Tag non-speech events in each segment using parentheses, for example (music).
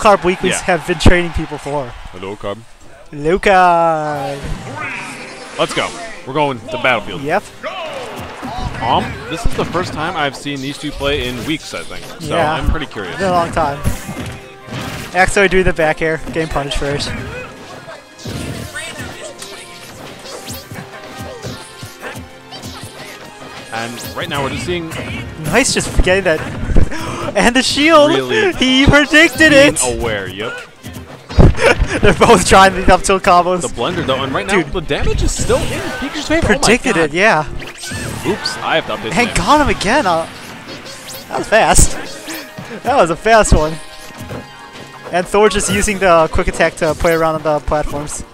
carb weeklies Yeah. have been training people for. Hello, Carb. Luca. Let's go. We're going to Battlefield. Yep. Um, this is the first time I've seen these two play in weeks, I think. So Yeah. I'm pretty curious. It's Been a long time. Axo doing the back air, game punished first. And right now we're just seeing Nice, just forgetting that. And the shield. Really he predicted it. aware. Yep. (laughs) They're both trying the up tilt combos. The blender though, and right now Dude. the damage is still in Pikachu's favor. predicted oh it, yeah. Oops, I have to update. And got him again. Uh, that was fast. (laughs) That was a fast one. And Thor just using the quick attack to play around on the platforms.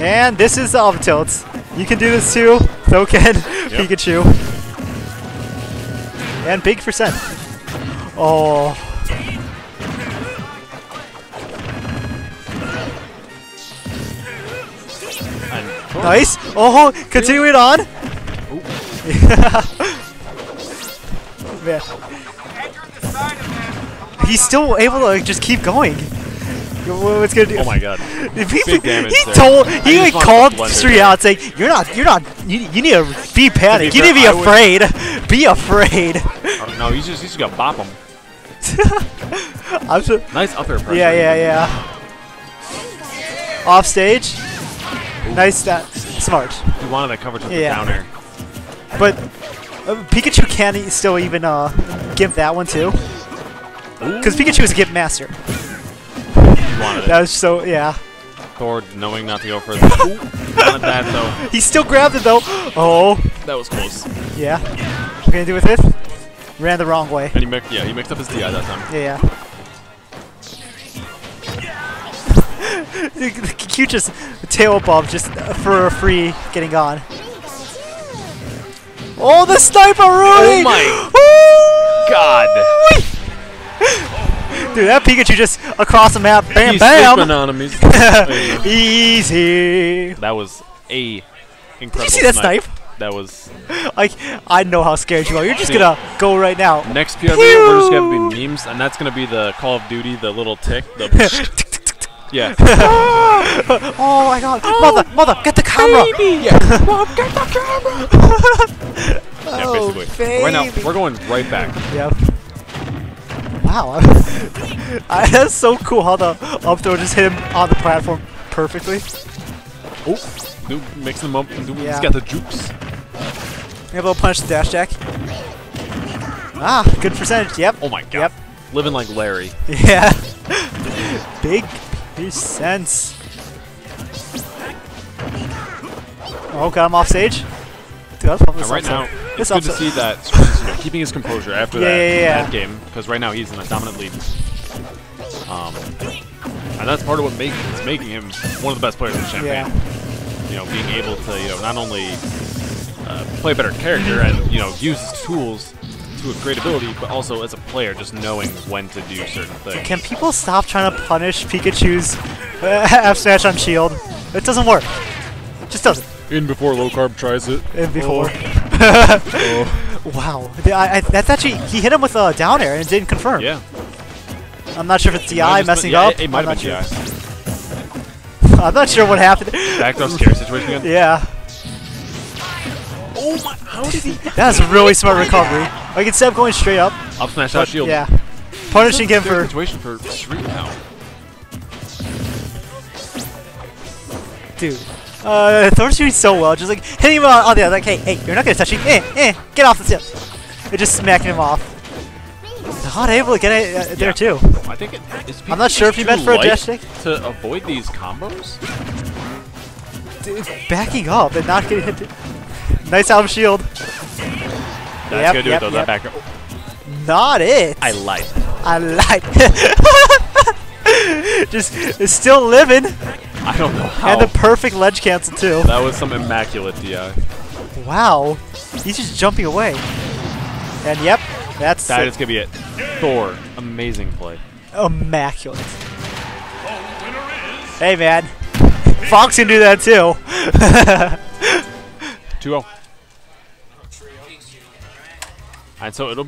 And this is the up tilts. You can do this too. (laughs) So can Pikachu. And big percent. Oh. Nice. Oh, uh-huh. continue it on. (laughs) Man. He's still able to like, just keep going. What's gonna do? Oh my god. (laughs) If he, Big damage he there. told he like called blender out saying you're not you're not you, you need to be panic. You fair, need to be I would- afraid. (laughs) Be afraid. No, he's just he's just gonna bop him. (laughs) I'm so, Nice up air pressure. yeah yeah yeah. Off stage. Nice that smart. He wanted that coverage with Yeah. the down air. But uh, Pikachu can still even uh give that one too. Because Pikachu is a give master. He wanted That it. was so yeah. Thor knowing not to go for it. (laughs) Ooh, wanted that though. He still grabbed it though. (gasps) Oh That was close. yeah. What gonna do with it? Ran the wrong way. And he mixed, yeah, he mixed up his DI that time. Yeah. the cute (laughs) just tail above just for a free getting on. Oh, the sniper Rudy! Oh my! (gasps) God. (laughs) Dude, that Pikachu just across the map, bam, He's bam! on him. He's- Easy. that was a incredible Did you see that snipe? That was Like, I know how scared you are. You're just See. gonna go right now. next PRV. We're just gonna be memes, and that's gonna be the Call of Duty, the little tick, the (laughs) (laughs) yeah. (laughs) Oh my god. Oh, mother, mother, get the camera! Baby. yeah. Mom, get the camera. yeah, Oh, basically. Right now, we're going right back. Yep. Wow. I, that's so cool how the up throw just hit him on the platform perfectly. Oh, dude, mixing them up. Dude, Yeah. He's got the jukes. You have a little punch the dash jack. Ah, good percentage. Yep. Oh my god. Yep. Living like Larry. Yeah. (laughs) Big percents. Oh, got him off stage. Dude, that's And right now, it's This good to see that you know, keeping his composure after (laughs) Yeah, that, yeah, yeah. that game, because right now he's in a dominant lead. Um, and that's part of what make, is making him one of the best players in Champaign. Yeah. You know, being able to you know not only uh, play a better character and you know use his tools to a great ability, but also as a player, just knowing when to do certain things. Can people stop trying to punish Pikachu's uh, (laughs) F smash on shield? It doesn't work. It just doesn't. In before low carb tries it. And before. Oh. (laughs) Wow. I, I, that's actually he hit him with a down air and it didn't confirm. Yeah. I'm not sure if it's Might have DI messing been- yeah, up. It, it might I'm have been not DI. sure. (laughs) I'm not sure what happened. Back to scare situation again. Yeah. Oh my! How did he? That was a really smart recovery. Like instead of going straight up, Up smash that shield. yeah, punishing him for situation for Street now. dude. Uh, Thor's doing so well, just like hitting him on, on the other. Like, hey, hey, you're not gonna touch me. Eh, eh, get off the tip. And just smacking him off. Not able to get it uh, there Yeah. too. I think it. I'm not sure if he meant for a dash stick. to avoid these combos. Dude, backing up and not getting hit. Nice out of shield. That's Yep, gonna do yep, it though. yep. That back. Not it. I lied. I like. (laughs) just is still living, I don't know how. and the perfect ledge cancel too. that was some immaculate DI. Wow, he's just jumping away. And yep, that's That it. is gonna be it. Thor, amazing play. immaculate. Oh, hey man, Fox can do that too. (laughs) 2-0. And so it'll